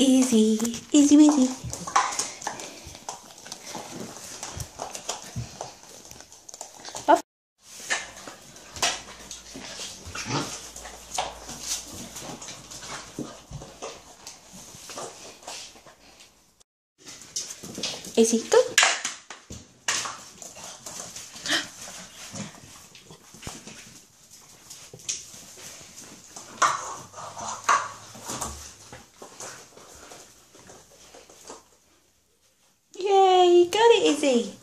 Easy, easy, easy. Easy, go. dizem